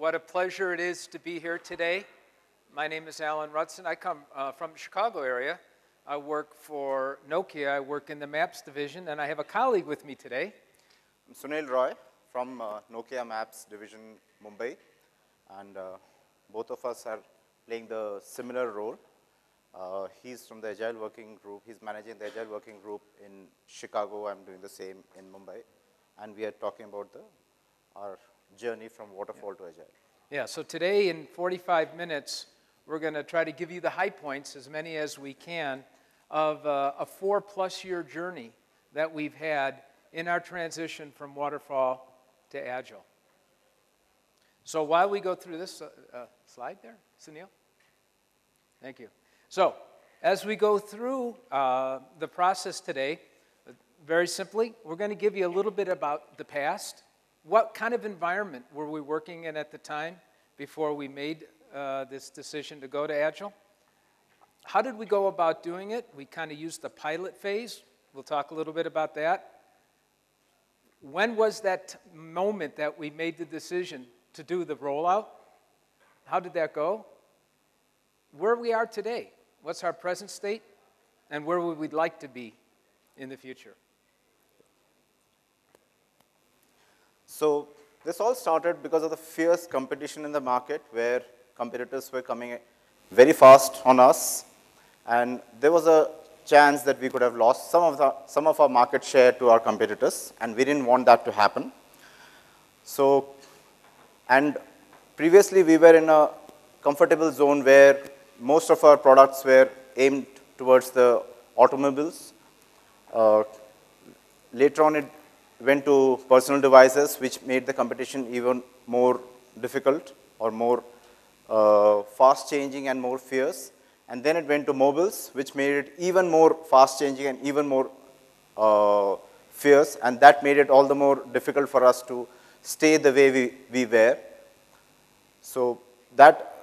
what a pleasure it is to be here today. My name is Allen Rutzen. I come uh, from the Chicago area. I work for Nokia. I work in the Maps division, and I have a colleague with me today. I'm Sunil Roy from uh, Nokia Maps division, Mumbai, and uh, both of us are playing the similar role. Uh, he's from the Agile Working Group. He's managing the Agile Working Group in Chicago. I'm doing the same in Mumbai, and we are talking about the our journey from waterfall yeah. to agile. Yeah, so today in 45 minutes, we're going to try to give you the high points, as many as we can, of uh, a four plus year journey that we've had in our transition from waterfall to agile. So while we go through this uh, uh, slide there, Sunil? Thank you. So, as we go through uh, the process today, very simply, we're going to give you a little bit about the past, what kind of environment were we working in at the time before we made uh, this decision to go to Agile? How did we go about doing it? We kind of used the pilot phase. We'll talk a little bit about that. When was that moment that we made the decision to do the rollout? How did that go? Where we are today, what's our present state, and where would we like to be in the future? So this all started because of the fierce competition in the market where competitors were coming very fast on us. And there was a chance that we could have lost some of, the, some of our market share to our competitors, and we didn't want that to happen. So, and previously we were in a comfortable zone where most of our products were aimed towards the automobiles. Uh, later on, it went to personal devices, which made the competition even more difficult or more uh, fast changing and more fierce. And then it went to mobiles, which made it even more fast changing and even more uh, fierce. And that made it all the more difficult for us to stay the way we, we were. So that,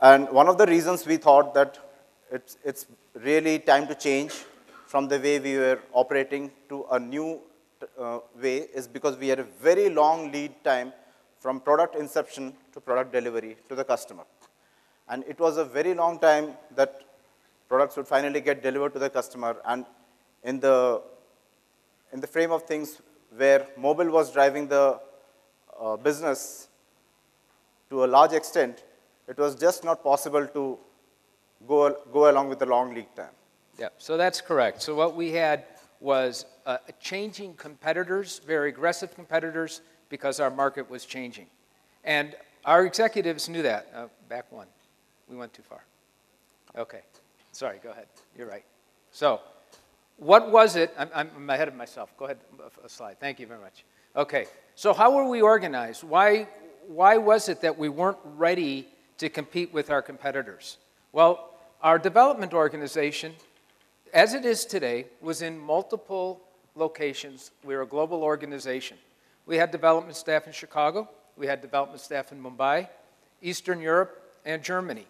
and one of the reasons we thought that it's, it's really time to change from the way we were operating to a new uh, way is because we had a very long lead time from product inception to product delivery to the customer. And it was a very long time that products would finally get delivered to the customer. And in the, in the frame of things where mobile was driving the uh, business to a large extent, it was just not possible to go, go along with the long lead time. Yeah, so that's correct. So what we had was uh, changing competitors, very aggressive competitors, because our market was changing. And our executives knew that. Uh, back one. We went too far. Okay. Sorry, go ahead. You're right. So, what was it? I'm, I'm ahead of myself. Go ahead, a slide. Thank you very much. Okay. So, how were we organized? Why, why was it that we weren't ready to compete with our competitors? Well, our development organization as it is today, was in multiple locations. We are a global organization. We had development staff in Chicago, we had development staff in Mumbai, Eastern Europe, and Germany.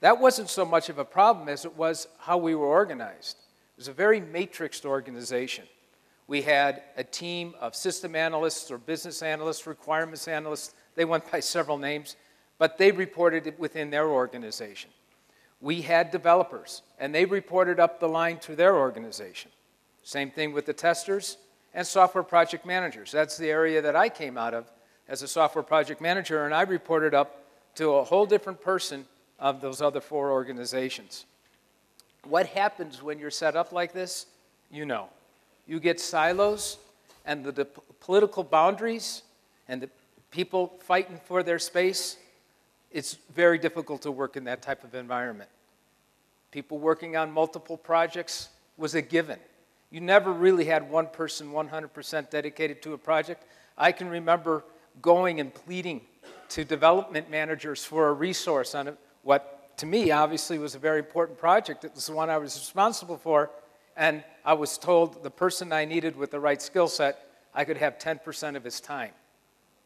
That wasn't so much of a problem as it was how we were organized. It was a very matrixed organization. We had a team of system analysts or business analysts, requirements analysts. They went by several names, but they reported within their organization we had developers, and they reported up the line to their organization. Same thing with the testers and software project managers. That's the area that I came out of as a software project manager, and I reported up to a whole different person of those other four organizations. What happens when you're set up like this? You know. You get silos, and the, the political boundaries, and the people fighting for their space it's very difficult to work in that type of environment. People working on multiple projects was a given. You never really had one person 100% dedicated to a project. I can remember going and pleading to development managers for a resource on what to me obviously was a very important project. It was the one I was responsible for, and I was told the person I needed with the right skill set, I could have 10% of his time.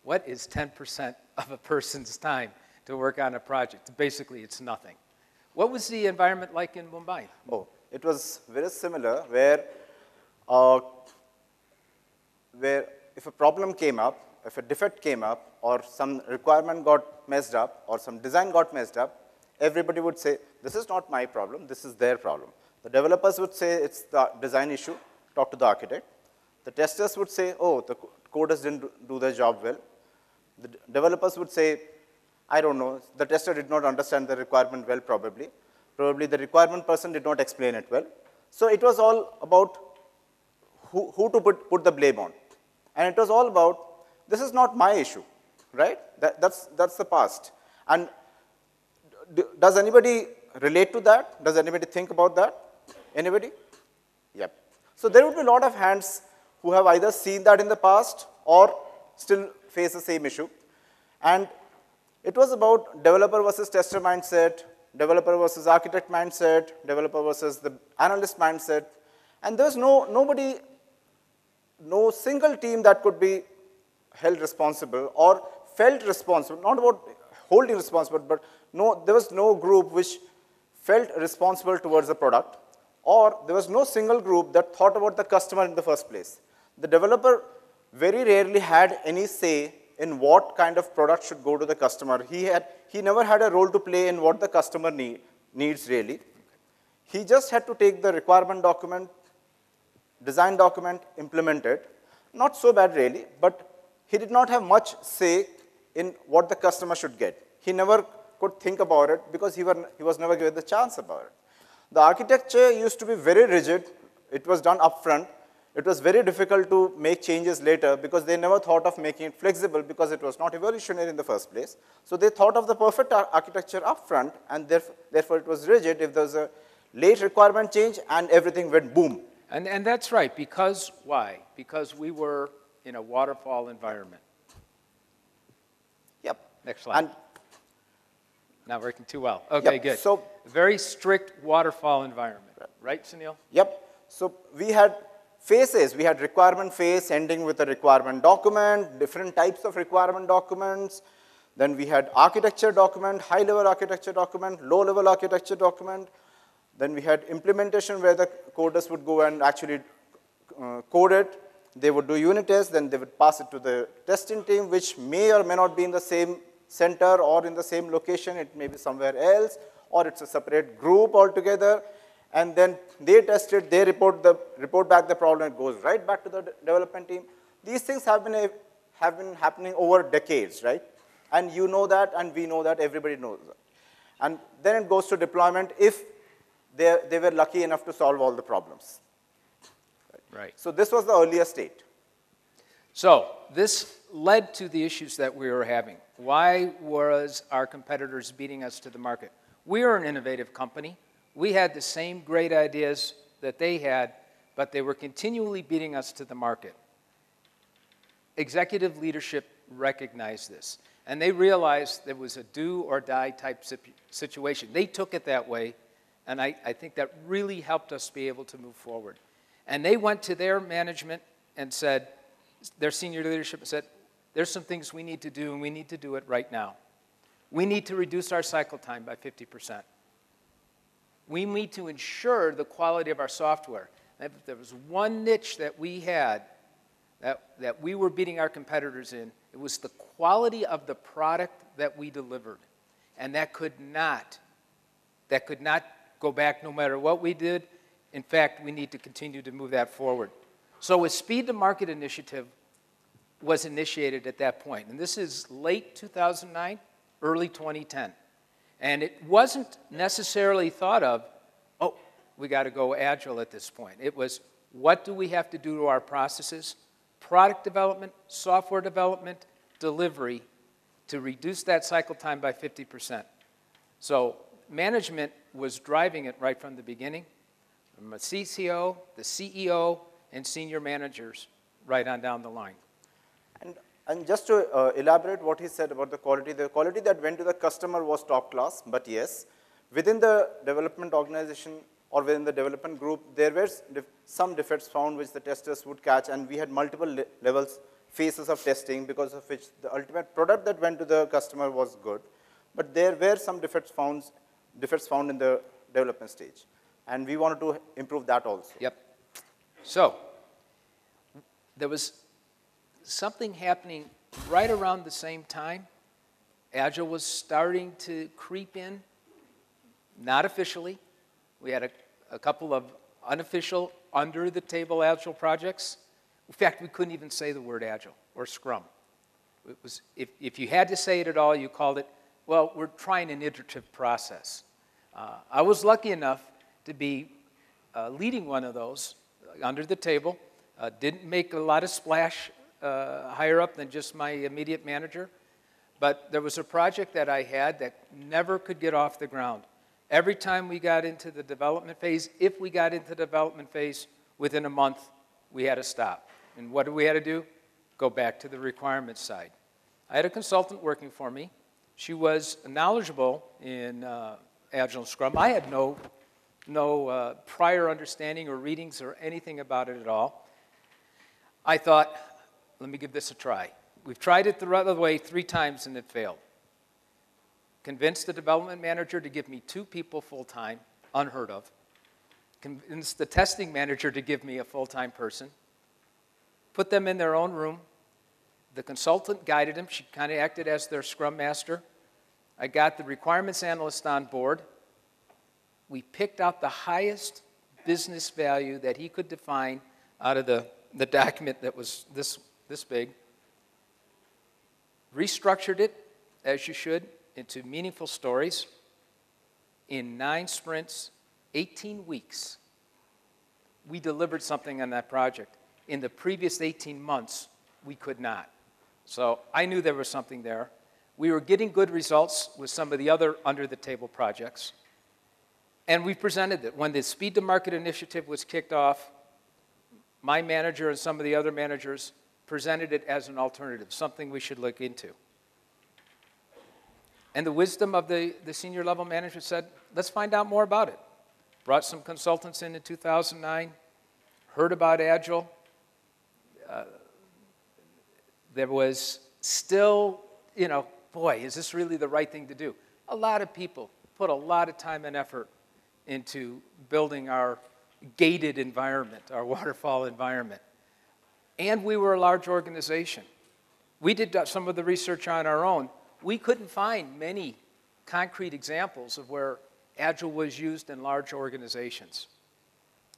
What is 10% of a person's time? to work on a project. Basically, it's nothing. What was the environment like in Mumbai? Oh, it was very similar, where, uh, where if a problem came up, if a defect came up or some requirement got messed up or some design got messed up, everybody would say, this is not my problem, this is their problem. The developers would say it's the design issue, talk to the architect. The testers would say, oh, the coders didn't do their job well. The developers would say, I don't know, the tester did not understand the requirement well probably. Probably the requirement person did not explain it well. So it was all about who, who to put, put the blame on. And it was all about, this is not my issue, right? That, that's, that's the past. And does anybody relate to that? Does anybody think about that? Anybody? Yep. So there would be a lot of hands who have either seen that in the past or still face the same issue. And it was about developer versus tester mindset, developer versus architect mindset, developer versus the analyst mindset. And there's no, nobody, no single team that could be held responsible or felt responsible, not about holding responsible, but no, there was no group which felt responsible towards the product, or there was no single group that thought about the customer in the first place. The developer very rarely had any say in what kind of product should go to the customer. He, had, he never had a role to play in what the customer need, needs really. He just had to take the requirement document, design document, implement it. Not so bad really, but he did not have much say in what the customer should get. He never could think about it because he, were, he was never given the chance about it. The architecture used to be very rigid. It was done upfront. It was very difficult to make changes later because they never thought of making it flexible because it was not evolutionary in the first place. So they thought of the perfect ar architecture upfront and therefore, therefore it was rigid if there was a late requirement change and everything went boom. And, and that's right, because why? Because we were in a waterfall environment. Yep. Next slide. And Not working too well. Okay, Yep, good. so- Very strict waterfall environment, right, Sunil? Yep. So we had phases. We had requirement phase ending with a requirement document, different types of requirement documents. Then we had architecture document, high-level architecture document, low-level architecture document. Then we had implementation where the coders would go and actually uh, code it. They would do unit tests, then they would pass it to the testing team, which may or may not be in the same center or in the same location. It may be somewhere else, or it's a separate group altogether and then they test it, they report, the, report back the problem, it goes right back to the de development team. These things have been, a, have been happening over decades, right? And you know that, and we know that, everybody knows that. And then it goes to deployment if they, they were lucky enough to solve all the problems. Right. So this was the earlier state. So this led to the issues that we were having. Why was our competitors beating us to the market? We are an innovative company. We had the same great ideas that they had, but they were continually beating us to the market. Executive leadership recognized this, and they realized there was a do or die type situation. They took it that way, and I, I think that really helped us be able to move forward. And they went to their management and said, their senior leadership said, there's some things we need to do, and we need to do it right now. We need to reduce our cycle time by 50% we need to ensure the quality of our software. If there was one niche that we had that, that we were beating our competitors in, it was the quality of the product that we delivered. And that could not, that could not go back no matter what we did. In fact, we need to continue to move that forward. So a speed to market initiative was initiated at that point. And this is late 2009, early 2010. And it wasn't necessarily thought of, oh, we got to go agile at this point. It was, what do we have to do to our processes? Product development, software development, delivery to reduce that cycle time by 50%. So management was driving it right from the beginning, from a CCO, the CEO, and senior managers right on down the line. And just to uh, elaborate what he said about the quality, the quality that went to the customer was top class, but yes, within the development organization or within the development group, there were some defects found which the testers would catch, and we had multiple le levels, phases of testing, because of which the ultimate product that went to the customer was good. But there were some defects found, defects found in the development stage, and we wanted to improve that also. Yep. So, there was something happening right around the same time, Agile was starting to creep in, not officially. We had a, a couple of unofficial, under the table Agile projects. In fact, we couldn't even say the word Agile or Scrum. It was, if, if you had to say it at all, you called it, well, we're trying an iterative process. Uh, I was lucky enough to be uh, leading one of those under the table. Uh, didn't make a lot of splash uh, higher up than just my immediate manager, but there was a project that I had that never could get off the ground. Every time we got into the development phase, if we got into the development phase, within a month, we had to stop. And what did we have to do? Go back to the requirements side. I had a consultant working for me. She was knowledgeable in uh, Agile Scrum. I had no, no uh, prior understanding or readings or anything about it at all. I thought, let me give this a try. We've tried it the other way three times and it failed. Convinced the development manager to give me two people full time, unheard of. Convinced the testing manager to give me a full time person. Put them in their own room. The consultant guided him. She kind of acted as their scrum master. I got the requirements analyst on board. We picked out the highest business value that he could define out of the, the document that was this, this big, restructured it, as you should, into meaningful stories in nine sprints, 18 weeks. We delivered something on that project. In the previous 18 months, we could not. So I knew there was something there. We were getting good results with some of the other under the table projects. And we presented it. When the Speed to Market initiative was kicked off, my manager and some of the other managers presented it as an alternative, something we should look into. And the wisdom of the, the senior level management said, let's find out more about it. Brought some consultants in in 2009, heard about Agile. Uh, there was still, you know, boy, is this really the right thing to do? A lot of people put a lot of time and effort into building our gated environment, our waterfall environment. And we were a large organization. We did some of the research on our own, we couldn't find many concrete examples of where Agile was used in large organizations.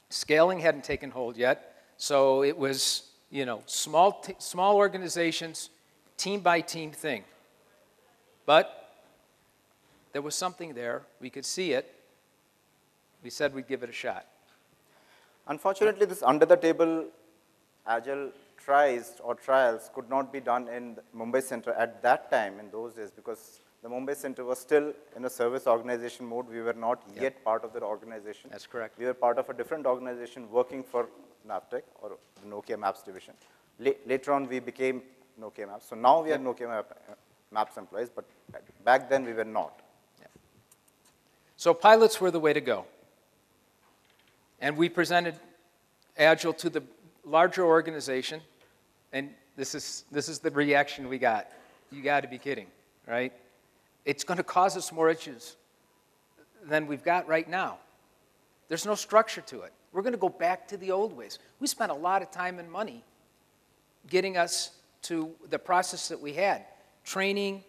Scaling hadn't taken hold yet, so it was, you know, small, small organizations, team by team thing. But there was something there. We could see it. We said we'd give it a shot. Unfortunately, this under the table Agile tries or trials could not be done in Mumbai Center at that time in those days because the Mumbai Center was still in a service organization mode. We were not yep. yet part of the organization. That's correct. We were part of a different organization working for NAVTEQ or the Nokia Maps division. La later on, we became Nokia Maps. So now we are Nokia Map, uh, Maps employees, but back then we were not. Yep. So pilots were the way to go. And we presented Agile to the larger organization, and this is, this is the reaction we got. You got to be kidding, right? It's going to cause us more issues than we've got right now. There's no structure to it. We're going to go back to the old ways. We spent a lot of time and money getting us to the process that we had training,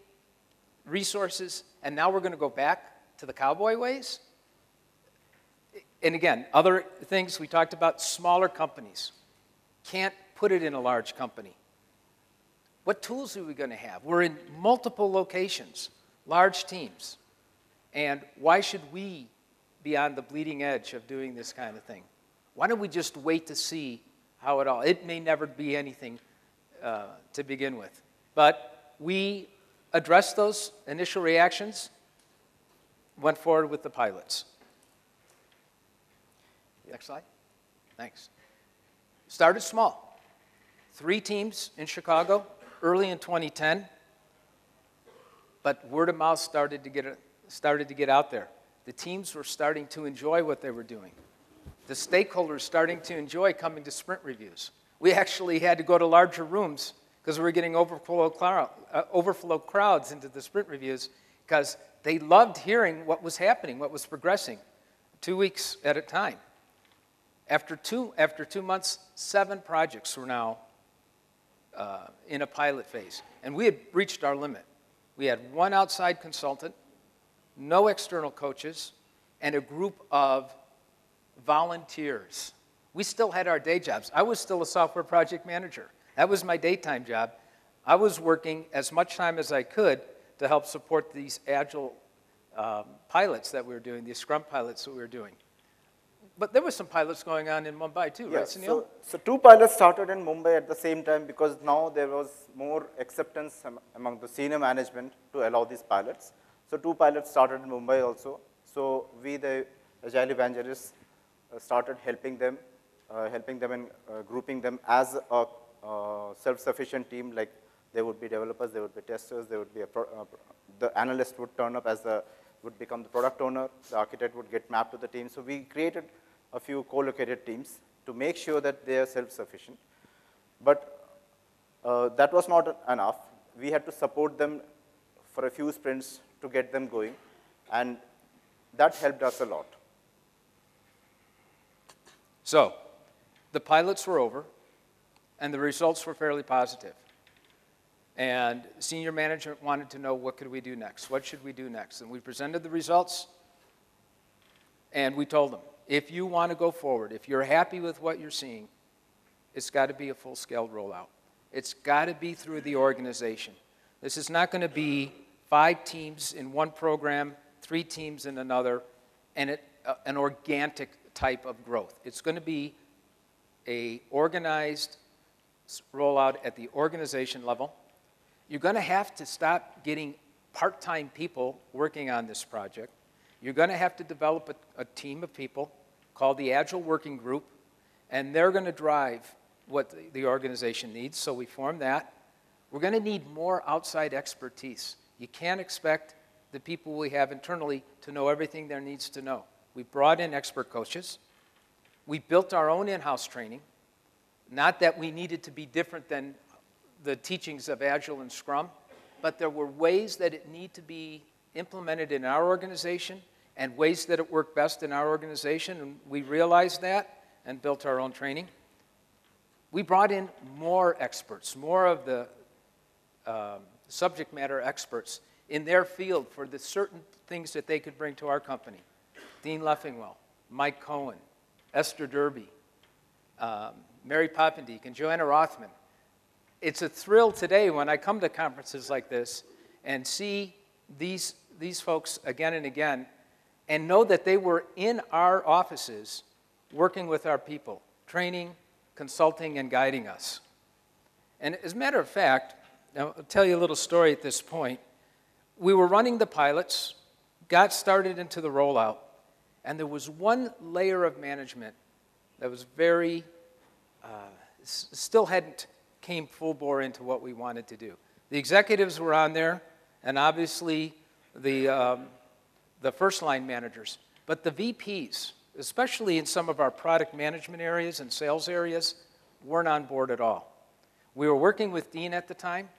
resources, and now we're going to go back to the cowboy ways? And again, other things we talked about smaller companies can't put it in a large company. What tools are we going to have? We're in multiple locations, large teams. And why should we be on the bleeding edge of doing this kind of thing? Why don't we just wait to see how it all, it may never be anything uh, to begin with. But we addressed those initial reactions, went forward with the pilots. Next slide. Thanks. Started small. Three teams in Chicago early in 2010, but word of mouth started to get, started to get out there. The teams were starting to enjoy what they were doing. The stakeholders starting to enjoy coming to sprint reviews. We actually had to go to larger rooms because we were getting overflow, uh, overflow crowds into the sprint reviews because they loved hearing what was happening, what was progressing, two weeks at a time. After two, after two months, seven projects were now uh, in a pilot phase. And we had reached our limit. We had one outside consultant, no external coaches, and a group of volunteers. We still had our day jobs. I was still a software project manager. That was my daytime job. I was working as much time as I could to help support these agile um, pilots that we were doing, these scrum pilots that we were doing. But there were some pilots going on in Mumbai too, Yeah, right, Sunil? so, so two pilots started in Mumbai at the same time because now there was more acceptance am- among the senior management to allow these pilots. So two pilots started in Mumbai also. So we, the Agile evangelists, started helping them, uh, helping them and uh, grouping them as a uh, self-sufficient team. Like there would be developers, there would be testers, there would be uh, the analyst would turn up as the would become the product owner. The architect would get mapped to the team. So we created a few co-located teams to make sure that they are self-sufficient. But uh, that was not enough. We had to support them for a few sprints to get them going, and that helped us a lot. So, the pilots were over, and the results were fairly positive. And senior management wanted to know what could we do next? What should we do next? And we presented the results, and we told them, if you want to go forward, if you're happy with what you're seeing, it's got to be a full-scale rollout. It's got to be through the organization. This is not going to be five teams in one program, three teams in another, and it, uh, an organic type of growth. It's going to be a organized rollout at the organization level. You're going to have to stop getting part-time people working on this project. You're going to have to develop a, a team of people called the Agile Working Group, and they're going to drive what the, the organization needs. So we form that. We're going to need more outside expertise. You can't expect the people we have internally to know everything there needs to know. We brought in expert coaches. We built our own in-house training. Not that we needed to be different than the teachings of Agile and Scrum, but there were ways that it need to be implemented in our organization and ways that it worked best in our organization, and we realized that and built our own training. We brought in more experts, more of the um, subject matter experts in their field for the certain things that they could bring to our company. Dean Leffingwell, Mike Cohn, Esther Derby, um, Mary Poppendieck, and Johanna Rothman. It's a thrill today when I come to conferences like this and see these, these folks again and again and know that they were in our offices working with our people, training, consulting, and guiding us. And as a matter of fact, I'll tell you a little story at this point. We were running the pilots, got started into the rollout, and there was one layer of management that was very, uh, still hadn't came full bore into what we wanted to do. The executives were on there, and obviously the, um, the first line managers, but the VPs, especially in some of our product management areas and sales areas, weren't on board at all. We were working with Dean at the time,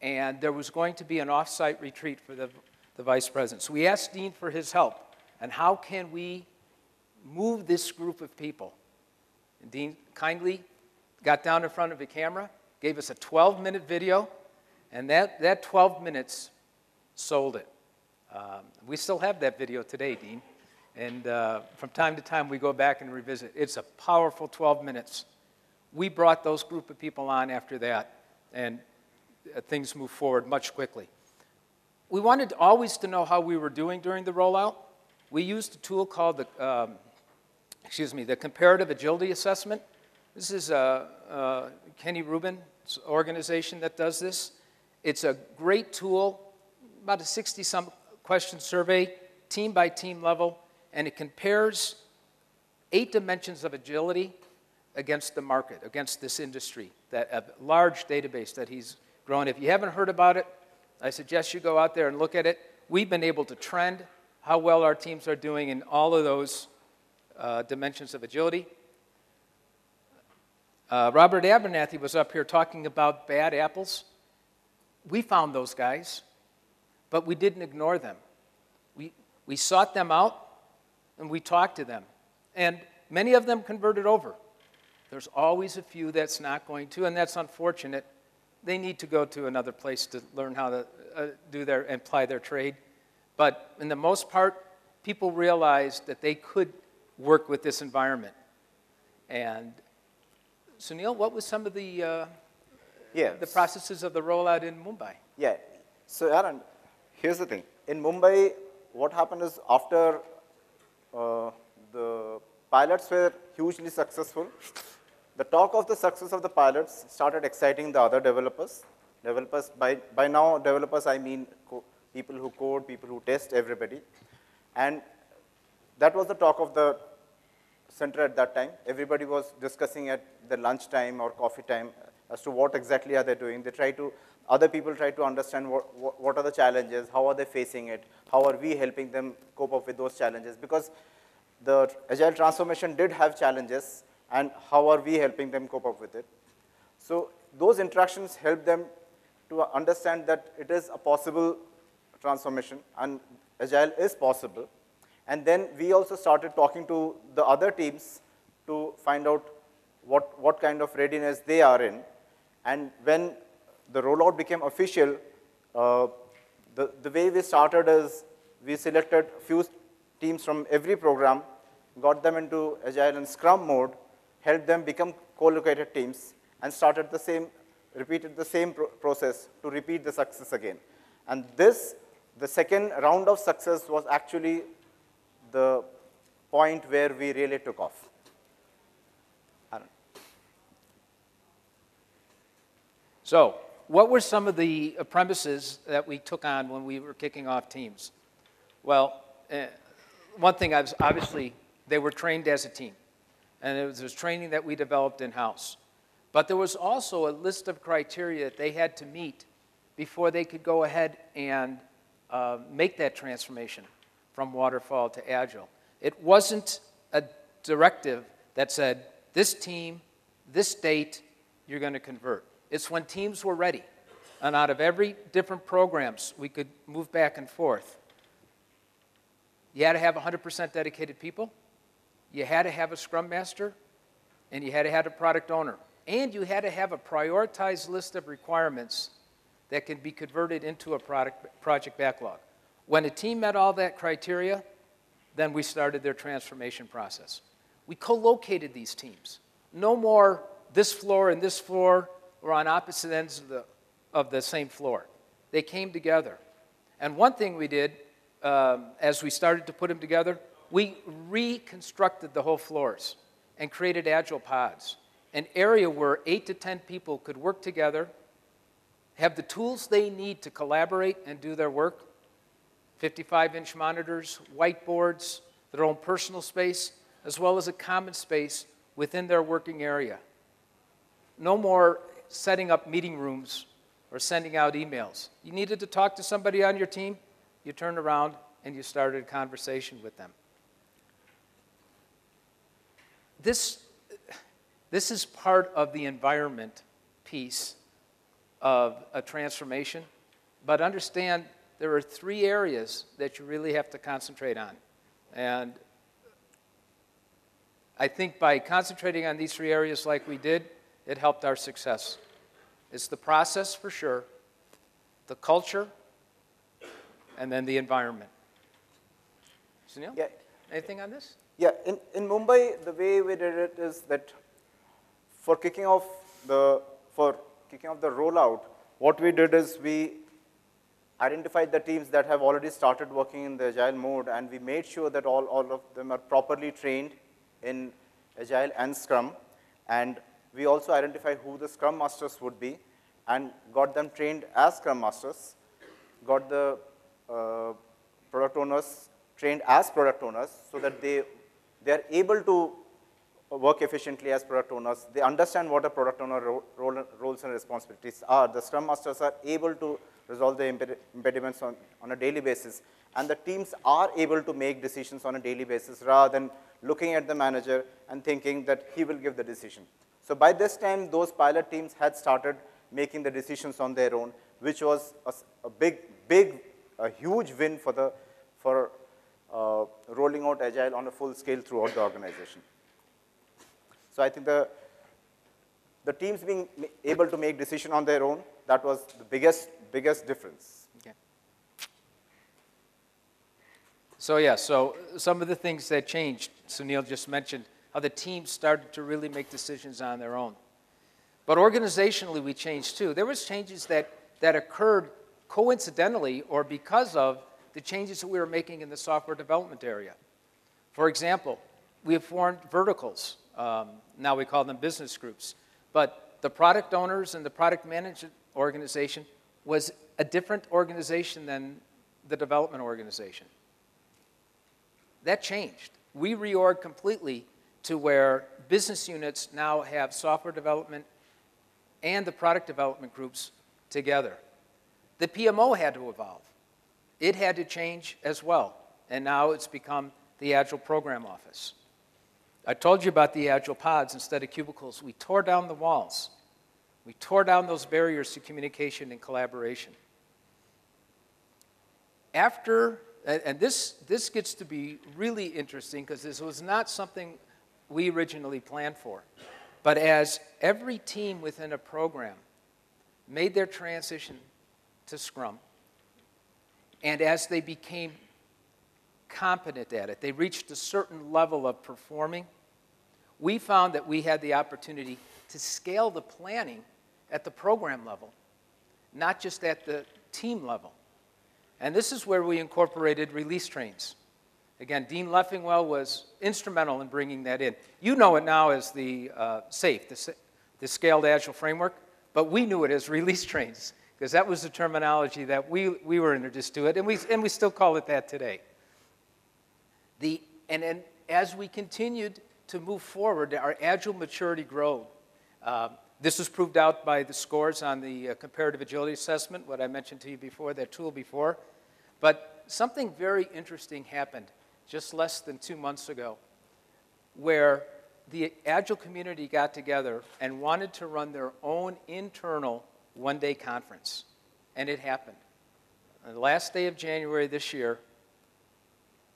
and there was going to be an off-site retreat for the, the vice president. So we asked Dean for his help, and how can we move this group of people? And Dean kindly got down in front of a camera, gave us a 12-minute video, and that, that 12 minutes sold it. Um, we still have that video today, Dean, and uh, from time to time we go back and revisit. It's a powerful 12 minutes. We brought those group of people on after that, and uh, things moved forward much quickly. We wanted always to know how we were doing during the rollout. We used a tool called the, um, excuse me, the Comparative Agility Assessment. This is uh, uh, Kenny Rubin's organization that does this. It's a great tool, about a 60 some question survey, team by team level, and it compares eight dimensions of agility against the market, against this industry, that a large database that he's grown. If you haven't heard about it, I suggest you go out there and look at it. We've been able to trend how well our teams are doing in all of those uh, dimensions of agility. Uh, Robert Abernathy was up here talking about bad apples. We found those guys, but we didn't ignore them. We, we sought them out and we talked to them. And many of them converted over. There's always a few that's not going to, and that's unfortunate, they need to go to another place to learn how to uh, do their, apply their trade. But in the most part, people realized that they could work with this environment. And Sunil, what was some of the, uh, Yeah. the processes of the rollout in Mumbai? Yeah. So, Aaron, here's the thing. In Mumbai, what happened is after uh, the pilots were hugely successful, the talk of the success of the pilots started exciting the other developers. Developers, by, by now, developers, I mean co- people who code, people who test, everybody. And that was the talk of the center at that time. Everybody was discussing at the lunchtime or coffee time as to what exactly are they doing. They try to, other people try to understand what, what, what are the challenges, how are they facing it, how are we helping them cope up with those challenges. Because the agile transformation did have challenges, and how are we helping them cope up with it. So those interactions help them to understand that it is a possible transformation and agile is possible. And then we also started talking to the other teams to find out what, what kind of readiness they are in. And when the rollout became official, uh, the, the way we started is we selected few teams from every program, got them into Agile and Scrum mode, helped them become co-located teams, and started the same, repeated the same pro process to repeat the success again. And this, the second round of success was actually the point where we really took off. So, what were some of the premises that we took on when we were kicking off teams? Well, uh, one thing, I was, obviously, they were trained as a team, and it was this training that we developed in house. But there was also a list of criteria that they had to meet before they could go ahead and uh, make that transformation from waterfall to agile. It wasn't a directive that said, this team, this date, you're going to convert. It's when teams were ready. And out of every different programs, we could move back and forth. You had to have 100% dedicated people. You had to have a scrum master. And you had to have a product owner. And you had to have a prioritized list of requirements that can be converted into a product, project backlog. When a team met all that criteria, then we started their transformation process. We co-located these teams. No more this floor and this floor were on opposite ends of the, of the same floor. They came together. And one thing we did um, as we started to put them together, we reconstructed the whole floors and created agile pods, an area where eight to 10 people could work together, have the tools they need to collaborate and do their work, 55 inch monitors, whiteboards, their own personal space, as well as a common space within their working area. No more setting up meeting rooms or sending out emails. You needed to talk to somebody on your team, you turned around and you started a conversation with them. This, this is part of the environment piece of a transformation, but understand there are three areas that you really have to concentrate on. And I think by concentrating on these three areas like we did, it helped our success. It's the process for sure, the culture, and then the environment. Sunil? Yeah, Anything on this? yeah. In, in Mumbai, the way we did it is that for kicking off the for kicking off the rollout, what we did is we identified the teams that have already started working in the agile mode, and we made sure that all, all of them are properly trained in agile and scrum. And we also identified who the scrum masters would be and got them trained as scrum masters, got the uh, product owners trained as product owners so that they, they are able to work efficiently as product owners. They understand what a product owner ro role, roles and responsibilities are. The scrum masters are able to resolve the imped impediments on, on a daily basis. And the teams are able to make decisions on a daily basis rather than looking at the manager and thinking that he will give the decision. So by this time, those pilot teams had started making the decisions on their own, which was a, a big, big, a huge win for, the, for uh, rolling out Agile on a full scale throughout the organization. So I think the, the teams being able to make decision on their own that was the biggest, biggest difference. So yeah, so some of the things that changed, Sunil just mentioned how the team started to really make decisions on their own. But organizationally, we changed too. There was changes that, that occurred coincidentally or because of the changes that we were making in the software development area. For example, we have formed verticals. Um, now we call them business groups. But the product owners and the product management organization was a different organization than the development organization. That changed. We reorged completely to where business units now have software development and the product development groups together. The PMO had to evolve. It had to change as well. And now it's become the Agile Program Office. I told you about the Agile pods instead of cubicles. We tore down the walls. We tore down those barriers to communication and collaboration. After, and this, this gets to be really interesting because this was not something we originally planned for. But as every team within a program made their transition to Scrum, and as they became competent at it, they reached a certain level of performing, we found that we had the opportunity to scale the planning at the program level, not just at the team level. And this is where we incorporated release trains. Again, Dean Leffingwell was instrumental in bringing that in. You know it now as the uh, SAFe, the, the Scaled Agile Framework, but we knew it as release trains because that was the terminology that we, we were introduced to it, and we, and we still call it that today. The, and, and as we continued to move forward, our agile maturity grew. Uh, this was proved out by the scores on the uh, comparative agility assessment, what I mentioned to you before, that tool before. But something very interesting happened just less than two months ago, where the Agile community got together and wanted to run their own internal one day conference. And it happened. On the last day of January this year,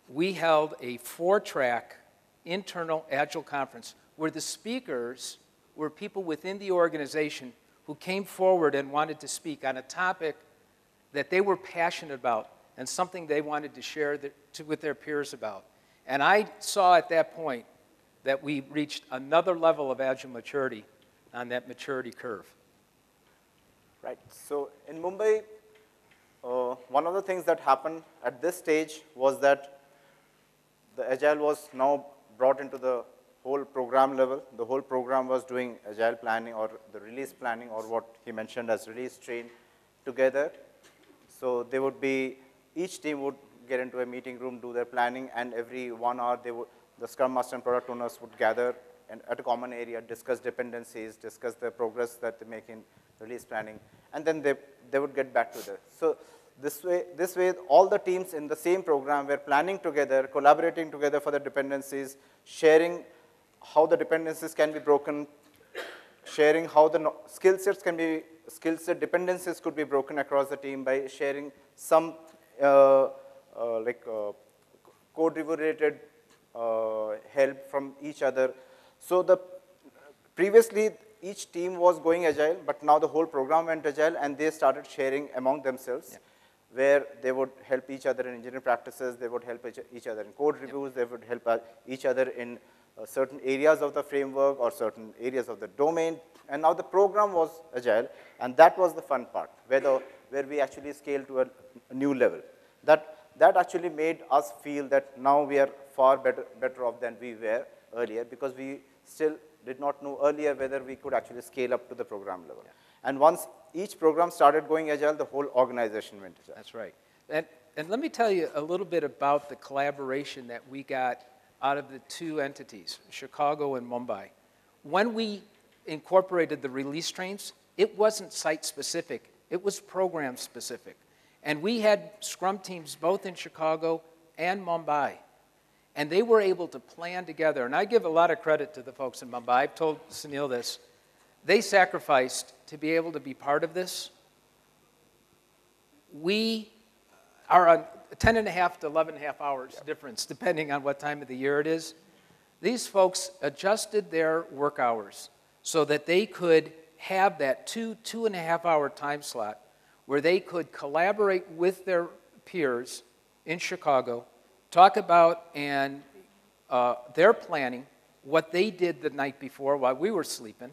we held a four track internal Agile conference where the speakers were people within the organization who came forward and wanted to speak on a topic that they were passionate about and something they wanted to share to, with their peers about. And I saw at that point that we reached another level of agile maturity on that maturity curve. Right. So in Mumbai, uh, one of the things that happened at this stage was that the agile was now brought into the whole program level. The whole program was doing agile planning or the release planning or what he mentioned as release train together. So they would be each team would get into a meeting room, do their planning, and every one hour they would, the Scrum Master and product owners would gather and at a common area, discuss dependencies, discuss the progress that they make in release planning, and then they, they would get back to this. So this way, this way, all the teams in the same program were planning together, collaborating together for the dependencies, sharing how the dependencies can be broken, sharing how the skill sets can be, skill set dependencies could be broken across the team by sharing some uh, uh, like uh, code related help from each other. So the previously each team was going agile, but now the whole program went agile and they started sharing among themselves. Yeah where they would help each other in engineering practices, they would help each other in code reviews, they would help each other in uh, certain areas of the framework or certain areas of the domain. And now the program was agile, and that was the fun part, where the where we actually scaled to a, a new level. That, that actually made us feel that now we are far better, better off than we were earlier because we still did not know earlier whether we could actually scale up to the program level. Yeah. And once each program started going agile, the whole organization went agile. That's right. And, and let me tell you a little bit about the collaboration that we got out of the two entities, Chicago and Mumbai. When we incorporated the release trains, it wasn't site specific. It was program specific. And we had scrum teams both in Chicago and Mumbai. And they were able to plan together. And I give a lot of credit to the folks in Mumbai. I've told Sunil this. They sacrificed to be able to be part of this. We are on 10 and a half to 11 and a half hours difference, depending on what time of the year it is. These folks adjusted their work hours so that they could have that two, two and a half hour time slot where they could collaborate with their peers in Chicago, talk about and uh, their planning, what they did the night before while we were sleeping,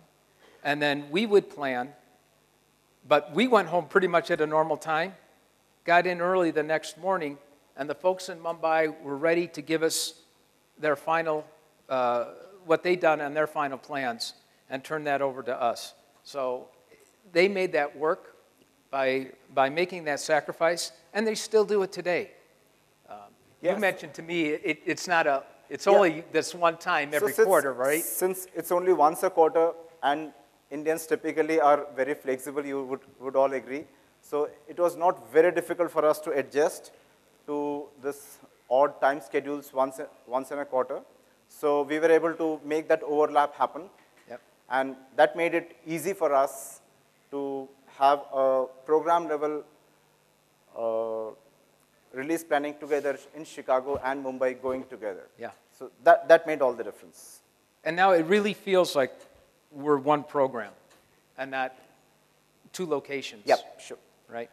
and then we would plan. But we went home pretty much at a normal time, got in early the next morning, and the folks in Mumbai were ready to give us their final, uh, what they'd done and their final plans and turn that over to us. So they made that work by, by making that sacrifice, and they still do it today. Um, Yes. You mentioned to me it, it's not a, it's Yeah. only this one time So every since- quarter, right? Since it's only once a quarter, and Indians typically are very flexible, you would, would all agree. So it was not very difficult for us to adjust to this odd time schedules once, once in a quarter. So we were able to make that overlap happen. Yep. And that made it easy for us to have a program level uh, release planning together in Chicago and Mumbai going together. Yeah. So that, that made all the difference. And now it really feels like we're one program and not two locations. Yep, sure. Right?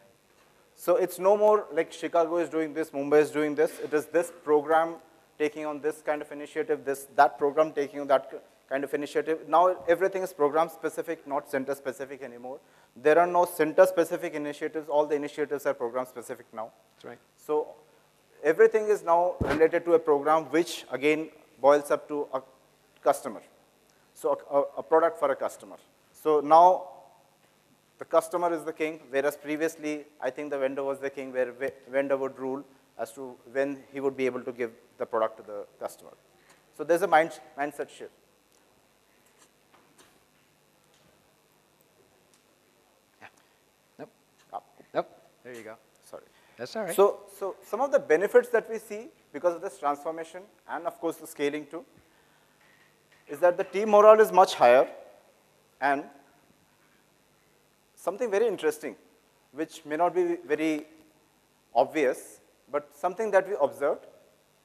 So it's no more like Chicago is doing this, Mumbai is doing this. It is this program taking on this kind of initiative, this that program taking on that kind of initiative. Now everything is program specific, not center specific anymore. There are no center specific initiatives. All the initiatives are program specific now. That's right. So everything is now related to a program which again boils up to a customer. So a, a- a product for a customer. So now the customer is the king, whereas previously I think the vendor was the king where vendor would rule as to when he would be able to give the product to the customer. So there's a mind, mindset shift. Nope. Ah, Nope. There you go. sorry. That's all right. So, so some of the benefits that we see because of this transformation and of course the scaling too, is that the team morale is much higher and something very interesting, which may not be very obvious, but something that we observed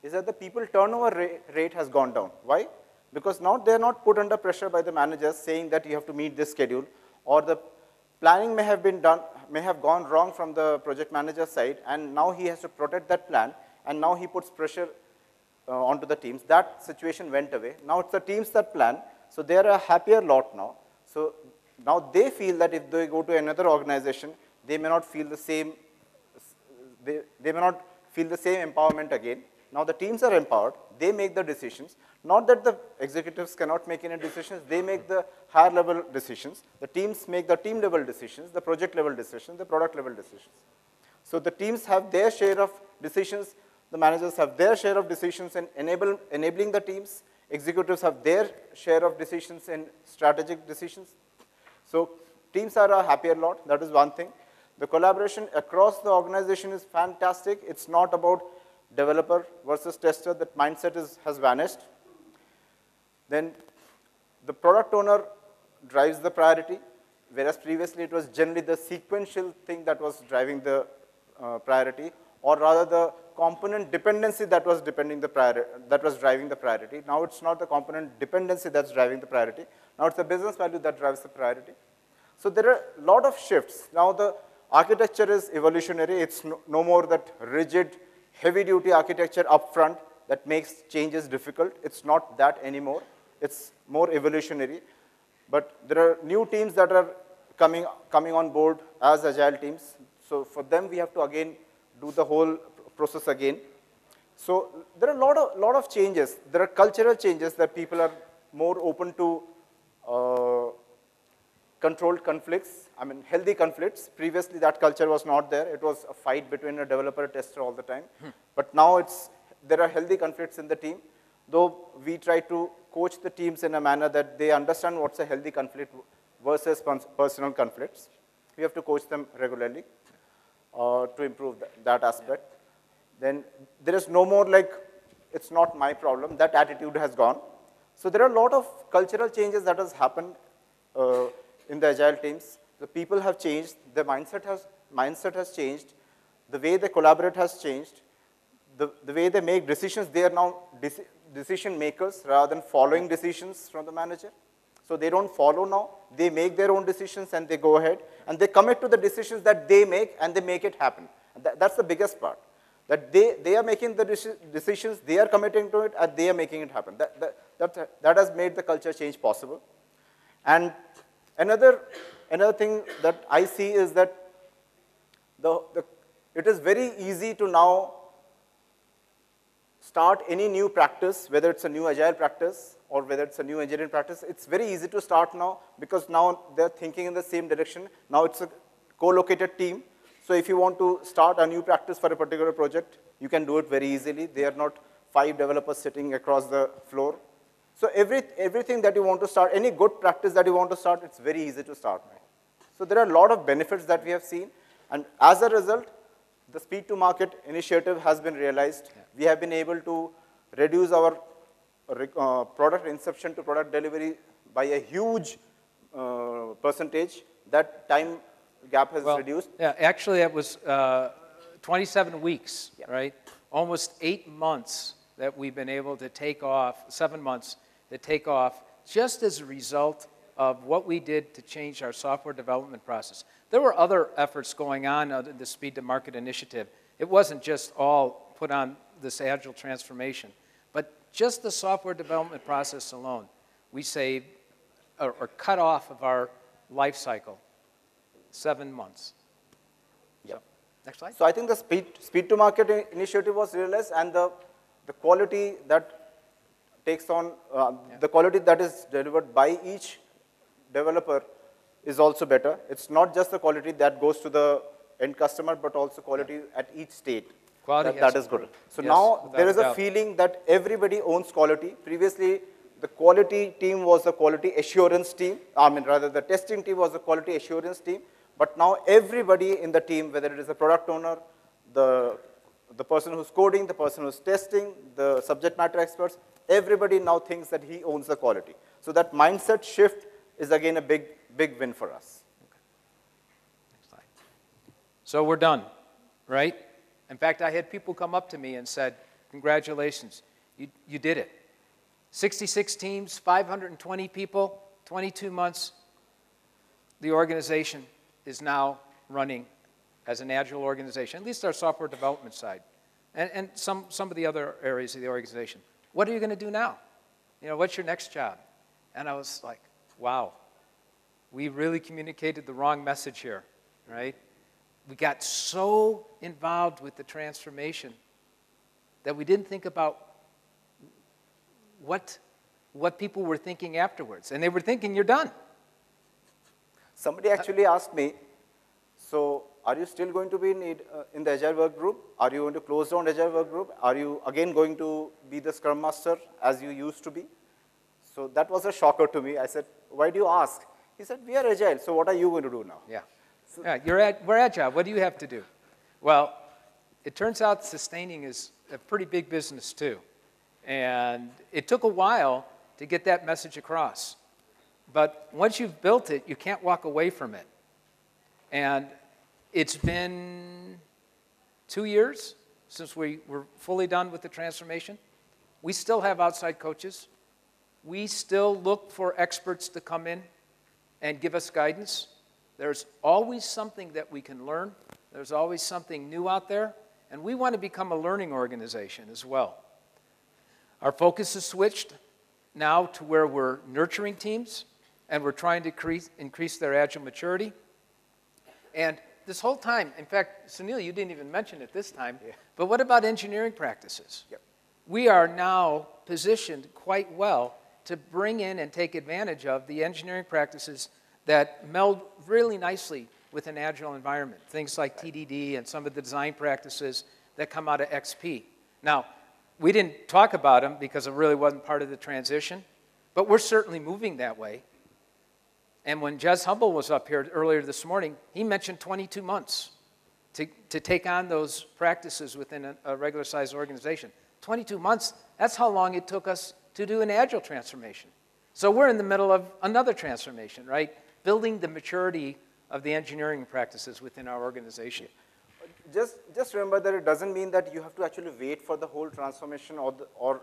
is that the people turnover ra- rate has gone down. Why? Because now they're not put under pressure by the managers saying that you have to meet this schedule, or the planning may have been done, may have gone wrong from the project manager side, and now he has to protect that plan, and now he puts pressure uh, onto the teams. That situation went away. Now it's the teams that plan, so they're a happier lot now. So now they feel that if they go to another organization, they may not feel the same, they, they may not feel the same empowerment again. Now the teams are empowered, they make the decisions. Not that the executives cannot make any decisions, they make the higher level decisions. The teams make the team level decisions, the project level decisions, the product level decisions. So the teams have their share of decisions, the managers have their share of decisions in enable, enabling the teams, executives have their share of decisions in strategic decisions. So teams are a happier lot, that is one thing. The collaboration across the organization is fantastic. It's not about developer versus tester, that mindset is, has vanished. Then the product owner drives the priority, whereas previously it was generally the sequential thing that was driving the uh, priority, or rather the component dependency that was depending the priority, that was driving the priority. Now it's not the component dependency that's driving the priority. Now it's the business value that drives the priority. So there are a lot of shifts. Now the architecture is evolutionary. It's no, no more that rigid, heavy-duty architecture upfront that makes changes difficult. It's not that anymore. It's more evolutionary. But there are new teams that are coming, coming on board as agile teams. So for them, we have to again do the whole process again. So there are a lot of, lot of changes. There are cultural changes that people are more open to uh, controlled conflicts, I mean healthy conflicts. Previously that culture was not there. It was a fight between a developer and tester all the time. But now it's, there are healthy conflicts in the team, though we try to coach the teams in a manner that they understand what's a healthy conflict versus personal conflicts. We have to coach them regularly uh, to improve th- that aspect. Then there is no more like, it's not my problem. That attitude has gone. So there are a lot of cultural changes that has happened uh, in the agile teams. The people have changed. The mindset has, mindset has changed. The way they collaborate has changed. The, the way they make decisions, they are now deci- decision makers rather than following decisions from the manager. So they don't follow now. They make their own decisions and they go ahead. And they commit to the decisions that they make and they make it happen. That, that's the biggest part. That they, they are making the decisions, they are committing to it, and they are making it happen. That, that, that, that has made the culture change possible. And another, another thing that I see is that the, the, it is very easy to now start any new practice, whether it's a new agile practice or whether it's a new engineering practice, it's very easy to start now because now they're thinking in the same direction. Now it's a co-located team. So if you want to start a new practice for a particular project, you can do it very easily. They are not five developers sitting across the floor. So every, everything that you want to start, any good practice that you want to start, it's very easy to start. So there are a lot of benefits that we have seen. And as a result, the speed to market initiative has been realized. Yeah. We have been able to reduce our uh, product inception to product delivery by a huge uh, percentage. That time gap has well, reduced. Yeah, actually it was uh, 27 weeks, yeah. right? Almost eight months that we've been able to take off, seven months to take off just as a result of what we did to change our software development process. There were other efforts going on, uh, the Speed to Market initiative. It wasn't just all put on this agile transformation, but just the software development process alone, we saved or, or cut off of our life cycle seven months. Yep. So, next slide. So I think the speed, speed to market initiative was realized and the, the quality that takes on, uh, yeah. the quality that is delivered by each developer is also better. It's not just the quality that goes to the end customer, but also quality yeah. at each state. Quality that, that is good. So yes, now there is a doubt. feeling that everybody owns quality. Previously, the quality team was the quality assurance team. I mean, rather the testing team was the quality assurance team. But now everybody in the team, whether it is the product owner, the, the person who's coding, the person who's testing, the subject matter experts, everybody now thinks that he owns the quality. So that mindset shift is again a big, big win for us. Okay. Next slide. So we're done, right? In fact, I had people come up to me and said, congratulations, you, you did it. 66 teams, 520 people, 22 months. The organization is now running as an agile organization, at least our software development side, and, and some, some of the other areas of the organization. What are you going to do now? You know, what's your next job? And I was like, wow, we really communicated the wrong message here, right? We got so involved with the transformation that we didn't think about what, what people were thinking afterwards. And they were thinking, you're done. Somebody actually asked me, so are you still going to be in, uh, in the Agile work group? Are you going to close down Agile work group? Are you again going to be the Scrum Master as you used to be? So that was a shocker to me. I said, why do you ask? He said, we are Agile, so what are you going to do now? Yeah. So yeah, you're at, we're Agile. What do you have to do? Well, it turns out sustaining is a pretty big business too. And it took a while to get that message across. But once you've built it, you can't walk away from it. And it's been two years since we were fully done with the transformation. We still have outside coaches. We still look for experts to come in and give us guidance. There's always something that we can learn. There's always something new out there. And we want to become a learning organization as well. Our focus has switched now to where we're nurturing teams and we're trying to increase, increase their agile maturity. And this whole time, in fact, Sunil, you didn't even mention it this time, yeah. but what about engineering practices? Yep. We are now positioned quite well to bring in and take advantage of the engineering practices that meld really nicely with an agile environment. Things like TDD and some of the design practices that come out of XP. Now, we didn't talk about them because it really wasn't part of the transition, but we're certainly moving that way. And when Jez Humble was up here earlier this morning, he mentioned 22 months to, to take on those practices within a, a regular sized organization. 22 months, that's how long it took us to do an agile transformation. So we're in the middle of another transformation, right? Building the maturity of the engineering practices within our organization. Just, just remember that it doesn't mean that you have to actually wait for the whole transformation or, the, or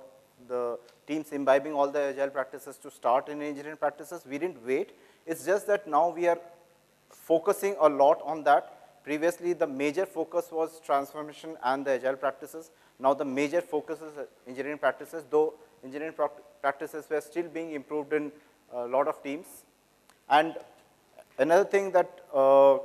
the teams imbibing all the agile practices to start in engineering practices. We didn't wait. It's just that now we are focusing a lot on that. Previously, the major focus was transformation and the agile practices. Now the major focus is engineering practices, though engineering practices were still being improved in a lot of teams. And another thing that uh,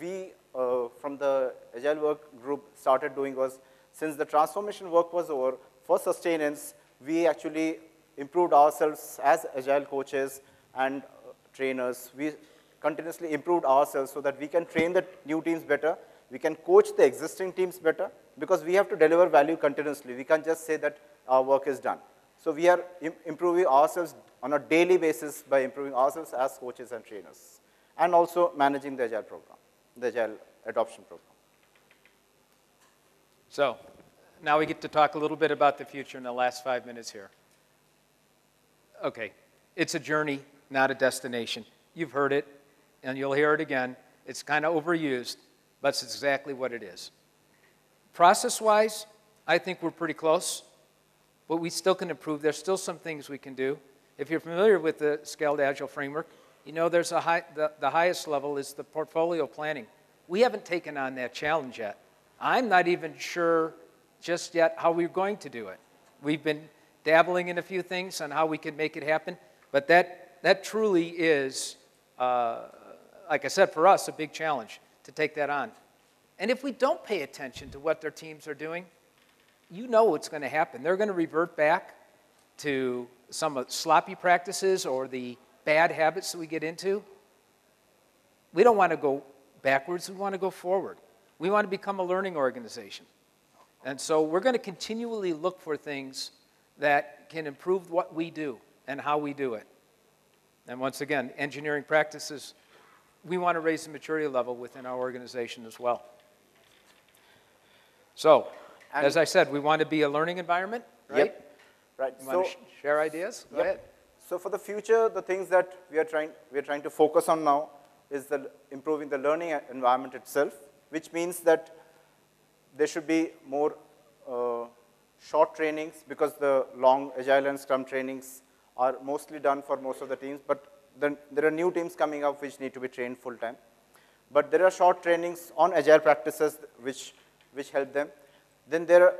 we uh, from the Agile work group started doing was, since the transformation work was over, for sustenance, we actually improved ourselves as Agile coaches and uh, trainers. We continuously improved ourselves so that we can train the new teams better, we can coach the existing teams better, because we have to deliver value continuously. We can't just say that our work is done. So we are Im improving ourselves on a daily basis by improving ourselves as coaches and trainers, and also managing the Agile program, the Agile adoption program. So now we get to talk a little bit about the future in the last five minutes here. Okay, it's a journey, not a destination. You've heard it, and you'll hear it again. It's kind of overused, but it's exactly what it is. Process-wise, I think we're pretty close, but we still can improve. There's still some things we can do. If you're familiar with the Scaled Agile framework, you know there's a high, the, the highest level is the portfolio planning. We haven't taken on that challenge yet. I'm not even sure just yet how we're going to do it. We've been dabbling in a few things on how we can make it happen, but that, that truly is, uh, like I said, for us, a big challenge to take that on. And if we don't pay attention to what their teams are doing, you know what's going to happen. They're going to revert back to some sloppy practices or the bad habits that we get into. We don't want to go backwards, we want to go forward. We want to become a learning organization. And so we're going to continually look for things that can improve what we do and how we do it. And once again, engineering practices, we want to raise the maturity level within our organization as well. So, and as I said, we want to be a learning environment, right? Yep. Right. You so, want to sh share ideas? Go yep. ahead. So for the future, the things that we are trying we are trying to focus on now is the improving the learning environment itself, which means that there should be more uh, short trainings because the long agile and scrum trainings are mostly done for most of the teams, but then there are new teams coming up which need to be trained full time. But there are short trainings on agile practices which which help them. Then there are,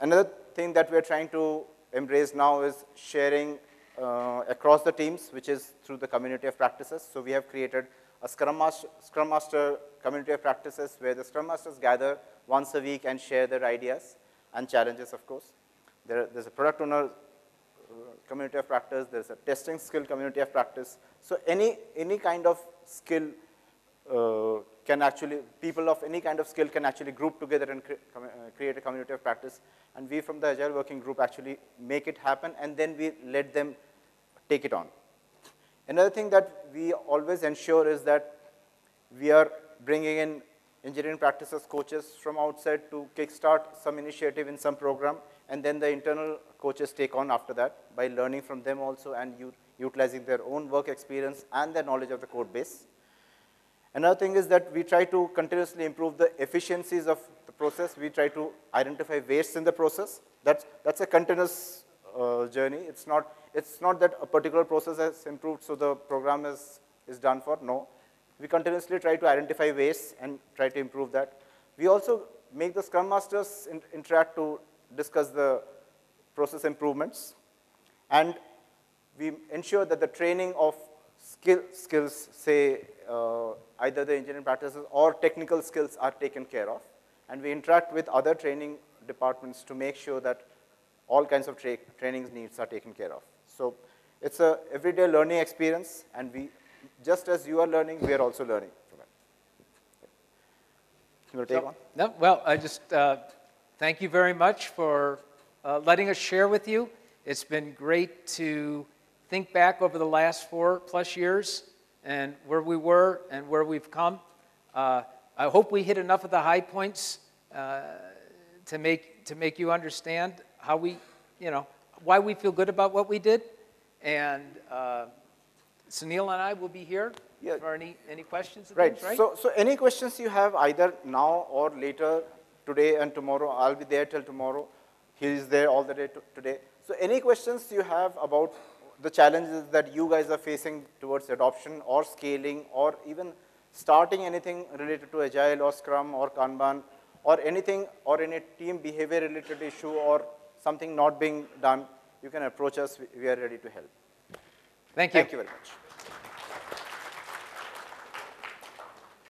another thing that we're trying to embrace now is sharing uh, across the teams, which is through the community of practices. So we have created a Scrum Master, Scrum Master community of practices where the Scrum Masters gather once a week and share their ideas and challenges, of course. There, there's a product owner community of practice, there's a testing skill community of practice. So any, any kind of skill uh, can actually, people of any kind of skill can actually group together and cre uh, create a community of practice. And we from the Agile Working Group actually make it happen and then we let them take it on. Another thing that we always ensure is that we are bringing in engineering practices coaches from outside to kickstart some initiative in some program, and then the internal coaches take on after that by learning from them also and utilizing their own work experience and their knowledge of the code base. Another thing is that we try to continuously improve the efficiencies of the process. We try to identify waste in the process. That's, that's a continuous uh, journey. It's not, it's not that a particular process has improved, so the program is, is done for. No. We continuously try to identify waste and try to improve that. We also make the Scrum Masters in, interact to discuss the process improvements. And we ensure that the training of skill, skills, say, uh, either the engineering practices or technical skills are taken care of. And we interact with other training departments to make sure that all kinds of tra training needs are taken care of. So it's a everyday learning experience, and we, just as you are learning, we are also learning from it. You want to take so, one? No, well, I just uh, thank you very much for uh, letting us share with you. It's been great to think back over the last four plus years and where we were and where we've come. Uh, I hope we hit enough of the high points uh, to, make, to make you understand how we, you know, why we feel good about what we did. And uh, Sunil and I will be here yeah. for any, any questions. Right. Things, right. So, so any questions you have either now or later, today and tomorrow, I'll be there till tomorrow. He is there all the day today. So any questions you have about the challenges that you guys are facing towards adoption or scaling or even starting anything related to Agile or Scrum or Kanban or anything or any team behavior related issue or something not being done, you can approach us. We are ready to help. Thank you. Thank you very much.